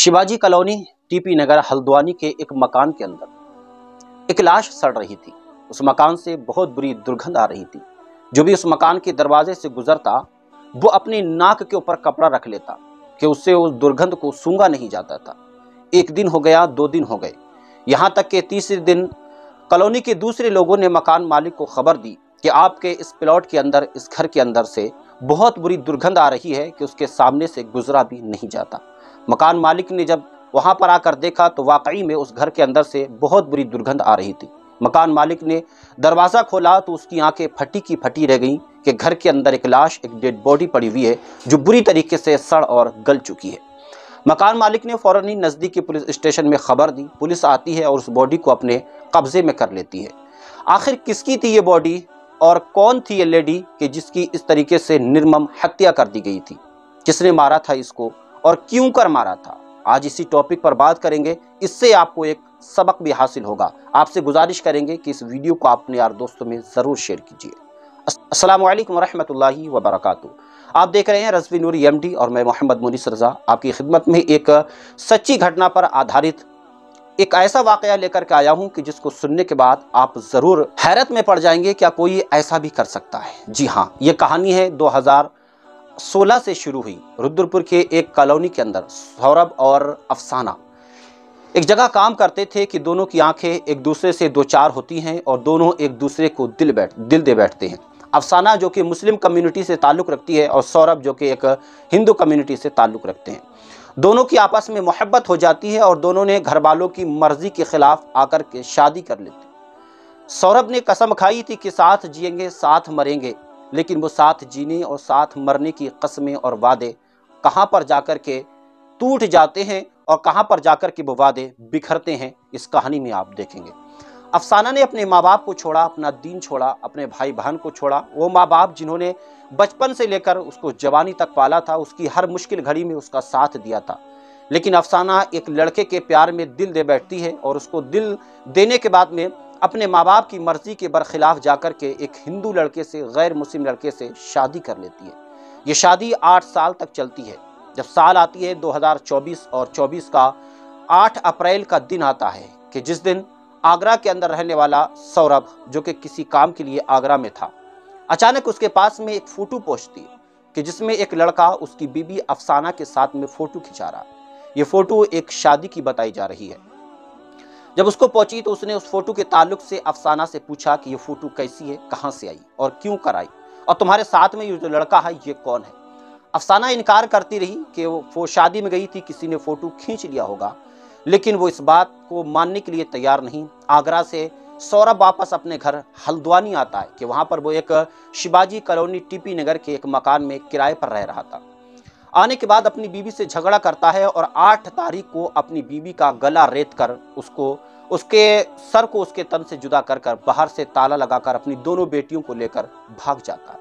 Shivaji colony T P Nagar Haldwani کے ایک مکان کے اندر ایک لاش سڑ رہی تھی۔ اس مکان سے بہت بری درگند آ رہی تھی۔ جو بھی اس مکان کے دروازے سے گزرتا، وہ اپنی ناک کے اوپر کپڑا رکھ لیتا کہ اس سے اس درگند کو سونگا نہیں جاتا تھا۔ ایک دن ہو گیا، دو دن ہو گئے۔ یہاں تک کہ تیسرے دن کالونی کے دوسرے لوگوں نے مکان مالک کو خبر دی کہ آپ کے اس پلاٹ کے اندر، اس گھر کے اندر سے بہت بری درگند آ رہی ہے کہ اس کے سامنے سے گزرا بھی نہیں جاتا۔ مکان مالک نے جب وہاں پر آ کر دیکھا تو واقعی میں اس گھر کے اندر سے بہت بری درگند آ رہی تھی۔ مکان مالک نے دروازہ کھولا تو اس کی آنکھیں پھٹی کی پھٹی رہ گئیں کہ گھر کے اندر ایک لاش، ایک ڈیڈ باڈی پڑی ہوئی ہے جو بری طریقے سے سڑ اور گل چکی ہے۔ مکان مالک نے فوراً ہی نزدیکی پولیس اسٹیشن میں خبر دی۔ پولیس آتی ہے اور اس باڈی کو اپنے قبضے میں کر لیتی ہے۔ آخر کس کی تھی یہ باڈی؟ اور کون تھی یہ لیڈی کہ جس کی اس طریقے سے نرمم ہتیا کر دی گئی تھی؟ کس نے مارا تھا اس کو؟ اور کیوں کر مارا تھا؟ آج اسی ٹاپک پر بات کریں گے۔ اس سے آپ کو ایک سبق بھی حاصل ہوگا۔ آپ سے گزارش کریں گے کہ اس ویڈیو کو آپ نے یار دوستوں میں ضرور شیئر کیجیے السلام علیکم ورحمت اللہ وبرکاتہ۔ آپ دیکھ رہے ہیں رزوی نوری ایم ڈی اور میں محمد منیس رضا، آپ کی خدمت میں ایک سچی گھٹنا پر آدھارت ایک ایسا واقعہ لے کر کے آیا ہوں کہ جس کو سننے کے بعد آپ ضرور حیرت میں پڑ جائیں گے کیا کوئی ایسا بھی کر سکتا ہے۔ جی ہاں یہ کہانی ہے دو ہزار سولہ سے شروع ہوئی۔ ردرپور کے ایک کالونی کے اندر سورب اور افسانہ۔ ایک جگہ کام کرتے تھے کہ دونوں کی آنکھیں ایک دوسرے سے دو چار ہوتی ہیں اور دونوں ایک دوسرے کو دل بیٹھ، دل دے بیٹھتے ہیں۔ افسانہ جو کہ مسلم کمیونٹی سے تعلق رکھتی ہے اور سورب جو کہ ایک ہندو کمیونٹی سے تعلق رکھتے ہیں۔ دونوں کی آپس میں محبت ہو جاتی ہے اور دونوں نے گھر والوں کی مرضی کے خلاف آ کر کے شادی کر لیتے۔ سورب نے قسم کھائی تھی کہ ساتھ جئیں گے، ساتھ مریں گے۔ لیکن وہ ساتھ جینے اور ساتھ مرنے کی قسمیں اور وعدے کہاں پر جا کر کے ٹوٹ جاتے ہیں اور کہاں پر جا کر کے وہ وعدے بکھرتے ہیں، اس کہانی میں آپ دیکھیں گے۔ افسانہ نے اپنے ماں باپ کو چھوڑا، اپنا دین چھوڑا، اپنے بھائی بہن کو چھوڑا۔ وہ ماں باپ جنہوں نے بچپن سے لے کر اس کو جوانی تک پالا تھا، اس کی ہر مشکل گھڑی میں اس کا ساتھ دیا تھا۔ لیکن افسانہ ایک لڑکے کے پیار میں دل دے بیٹھتی ہے اور اس کو دل دینے کے بعد میں اپنے ماں باپ کی مرضی کے برخلاف جا کر کے ایک ہندو لڑکے سے غیر مسلم لڑکے سے شادی کر لیتی ہے۔ یہ شادی آٹھ سال تک چلتی ہے۔ جب سال آتی ہے دو ہزار چوبیس اور چوبیس کا آٹھ اپریل کا دن آتا ہے کہ جس دن آگرہ کے اندر رہنے والا سورب جو کہ کسی کام کے لیے آگرہ میں تھا، اچانک اس کے پاس میں ایک فوٹو پہنچتی کہ جس میں ایک لڑکا اس کی بیوی بی افسانہ کے ساتھ میں فوٹو کھچا رہا۔ یہ فوٹو ایک شادی کی بتائی جا رہی ہے۔ جب اس کو پہنچی تو اس نے اس فوٹو کے تعلق سے افسانہ سے پوچھا کہ یہ فوٹو کیسی ہے، کہاں سے آئی اور کیوں کرائی اور تمہارے ساتھ میں یہ جو لڑکا ہے، یہ کون ہے؟ افسانہ انکار کرتی رہی کہ وہ شادی میں گئی تھی، کسی نے فوٹو کھینچ لیا ہوگا، لیکن وہ اس بات کو ماننے کے لیے تیار نہیں۔ آگرہ سے سورب واپس اپنے گھر ہلدوانی آتا ہے کہ وہاں پر وہ ایک شباجی کالونی ٹی پی نگر کے ایک مکان میں کرائے پر رہ رہا تھا۔ آنے کے بعد اپنی بیوی سے جھگڑا کرتا ہے اور آٹھ تاریخ کو اپنی بیوی کا گلا ریت کر اس کو، اس کے سر کو اس کے تن سے جدا کر کر باہر سے تالا لگا کر اپنی دونوں بیٹیوں کو لے کر بھاگ جاتا۔ ہے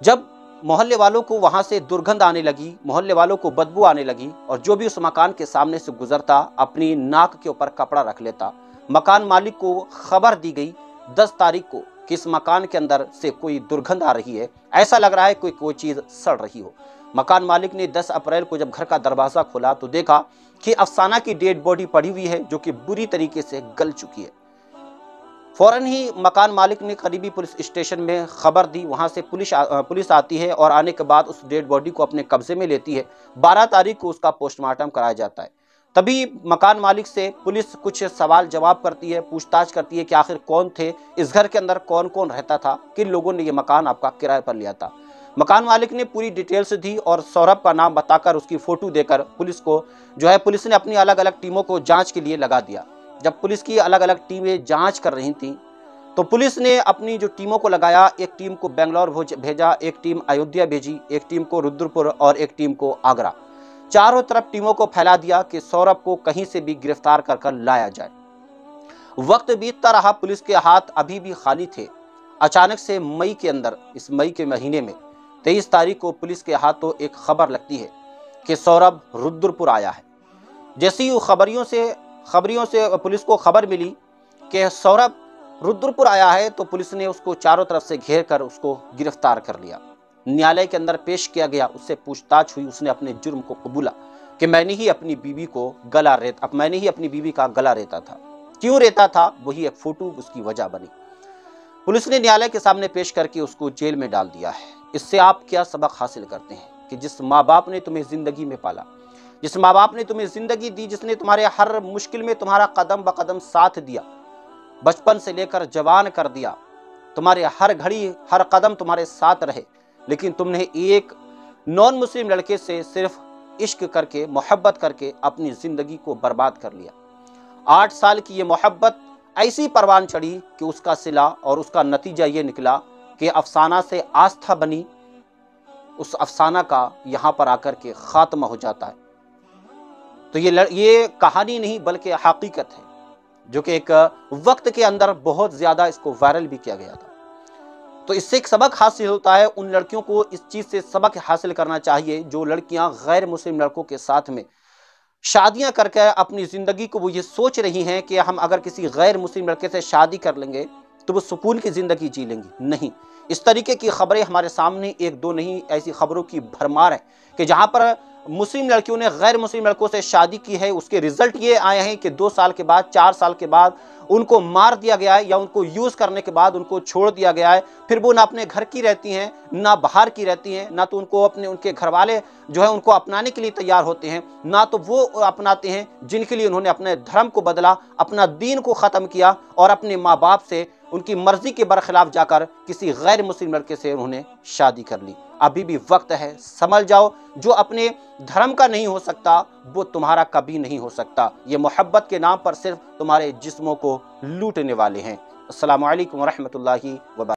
جب محلے والوں کو وہاں سے درگند آنے لگی، محلے والوں کو بدبو آنے لگی اور جو بھی اس مکان کے سامنے سے گزرتا، اپنی ناک کے اوپر کپڑا رکھ لیتا۔ مکان مالک کو خبر دی گئی، دس تاریخ کو کہ اس مکان کے اندر سے کوئی درگند آ رہی ہے، ایسا لگ رہا ہے کوئی کوئی چیز سڑ رہی ہو۔ مکان مالک نے دس اپریل کو جب گھر کا دروازہ کھولا تو دیکھا کہ افسانہ کی ڈیڈ باڈی پڑی ہوئی ہے جو کہ بری طریقے سے گل چکی ہے۔ فوراً ہی مکان مالک نے قریبی پولیس اسٹیشن میں خبر دی، وہاں سے پولیس پولیس آتی ہے اور آنے کے بعد اس ڈیڈ باڈی کو اپنے قبضے میں لیتی ہے۔ بارہ تاریخ کو اس کا پوسٹ مارٹم کرایا جاتا ہے۔ تبھی مکان مالک سے پولیس کچھ سوال جواب کرتی ہے پوچھ تاچھ کرتی ہے کہ آخر کون تھے، اس گھر کے اندر کون کون رہتا تھا، کن لوگوں نے یہ مکان آپ کا کرائے پر لیا تھا۔ مکان مالک نے پوری ڈیٹیلز دی اور سورب کا نام بتا کر اس کی فوٹو دے کر پولیس کو، جو ہے پولیس نے اپنی الگ الگ ٹیموں کو جانچ کے لیے لگا دیا۔ جب پولیس کی الگ الگ ٹیمیں جانچ کر رہی تھیں، تو پولیس نے اپنی جو ٹیموں کو لگایا، ایک ٹیم کو بینگلور بھیجا، ایک ٹیم ایودھیا بھیجی، ایک ٹیم کو ردرپور اور ایک ٹیم کو آگرہ۔ چاروں طرف ٹیموں کو پھیلا دیا کہ سورب کو کہیں سے بھی گرفتار کر کر لایا جائے۔ وقت بیتتا رہا، پولیس کے ہاتھ ابھی بھی خالی تھے۔ اچانک سے مئی کے اندر، اس مئی کے مہینے میں، تیئیس تاریخ کو پولیس کے ہاتھوں ایک خبر لگتی ہے کہ سورب ردرپور آیا ہے۔ جیسی خبریوں سے خبریوں سے پولیس کو خبر ملی کہ سورب ردرپور آیا ہے، تو پولیس نے اس کو چاروں طرف سے گھیر کر اس کو گرفتار کر لیا۔ نیالے کے اندر پیش کیا گیا اس سے پوچھتاچ ہوئی اس نے اپنے جرم کو قبولا کہ میں نے ہی اپنی بیوی کو گلا ریت میں نے ہی اپنی بیوی کا گلا ریتا تھا کیوں ریتا تھا وہی ایک فوٹو اس کی وجہ بنی پولیس نے نیالے کے سامنے پیش کر کے اس کو جیل میں ڈال دیا ہے اس سے آپ کیا سبق حاصل کرتے ہیں کہ جس ماں باپ نے تمہیں زندگی میں پالا جس ماں باپ نے تمہیں زندگی دی جس نے تمہارے ہر مشکل میں تمہارا قدم بقدم ساتھ دیا بچپن سے لے کر جوان کر دیا تمہارے ہر گھڑی ہر قدم تمہارے ساتھ رہے لیکن تم نے ایک نان مسلم لڑکے سے صرف عشق کر کے، محبت کر کے اپنی زندگی کو برباد کر لیا۔ آٹھ سال کی یہ محبت ایسی پروان چڑھی کہ اس کا صلح اور اس کا نتیجہ یہ نکلا کہ افسانہ سے آستھا بنی۔ اس افسانہ کا یہاں پر آ کر کے خاتمہ ہو جاتا ہے۔ تو یہ یہ کہانی نہیں بلکہ حقیقت ہے، جو کہ ایک وقت کے اندر بہت زیادہ اس کو وائرل بھی کیا گیا تھا۔ تو اس سے ایک سبق حاصل ہوتا ہے، ان لڑکیوں کو اس چیز سے سبق حاصل کرنا چاہیے جو لڑکیاں غیر مسلم لڑکوں کے ساتھ میں شادیاں کر کے اپنی زندگی کو وہ یہ سوچ رہی ہیں کہ ہم اگر کسی غیر مسلم لڑکے سے شادی کر لیں گے تو وہ سکون کی زندگی جی لیں گی۔ نہیں۔ اس طریقے کی خبریں ہمارے سامنے ایک دو نہیں، ایسی خبروں کی بھرمار ہے کہ جہاں پر مسلم لڑکیوں نے غیر مسلم لڑکوں سے شادی کی ہے، اس کے ریزلٹ یہ آئے ہیں کہ دو سال کے بعد، چار سال کے بعد ان کو مار دیا گیا ہے یا ان کو یوز کرنے کے بعد ان کو چھوڑ دیا گیا ہے۔ پھر وہ نہ اپنے گھر کی رہتی ہیں، نہ باہر کی رہتی ہیں، نہ تو ان کو اپنے، ان کے گھر والے جو ہے ان کو اپنانے کے لیے تیار ہوتے ہیں، نہ تو وہ اپناتے ہیں جن کے لیے انہوں نے اپنے دھرم کو بدلا، اپنا دین کو ختم کیا اور اپنے ماں باپ سے ان کی مرضی کے برخلاف جا کر کسی غیر مسلم لڑکے سے انہوں نے شادی کر لی۔ ابھی بھی وقت ہے سمجھ جاؤ۔ جو اپنے دھرم کا نہیں ہو سکتا، وہ تمہارا کبھی نہیں ہو سکتا۔ یہ محبت کے نام پر صرف تمہارے جسموں کو لوٹنے والے ہیں۔ السلام علیکم ورحمۃ اللہ وبرکاتہ۔